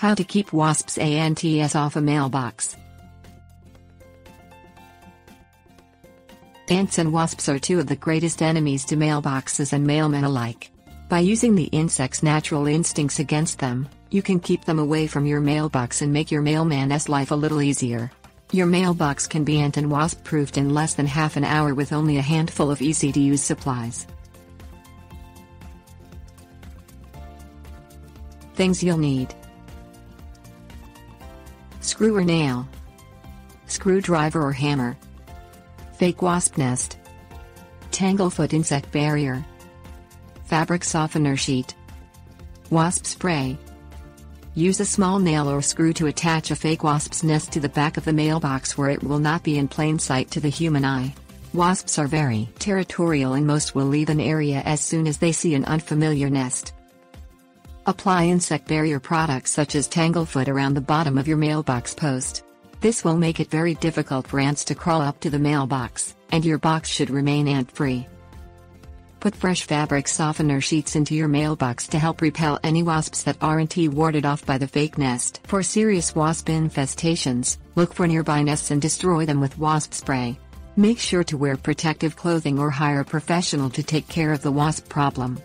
How to keep wasps ants off a mailbox. Ants and wasps are two of the greatest enemies to mailboxes and mailmen alike. By using the insect's natural instincts against them, you can keep them away from your mailbox and make your mailman's life a little easier. Your mailbox can be ant and wasp proofed in less than half an hour with only a handful of easy to use supplies. Things you'll need Screw or nail, screwdriver or hammer, fake wasp nest, tanglefoot insect barrier, fabric softener sheet, wasp spray. Use a small nail or screw to attach a fake wasp's nest to the back of the mailbox where it will not be in plain sight to the human eye. Wasps are very territorial and most will leave an area as soon as they see an unfamiliar nest. Apply insect barrier products such as Tanglefoot around the bottom of your mailbox post. This will make it very difficult for ants to crawl up to the mailbox, and your box should remain ant-free. Put fresh fabric softener sheets into your mailbox to help repel any wasps that aren't warded off by the fake nest. For serious wasp infestations, look for nearby nests and destroy them with wasp spray. Make sure to wear protective clothing or hire a professional to take care of the wasp problem.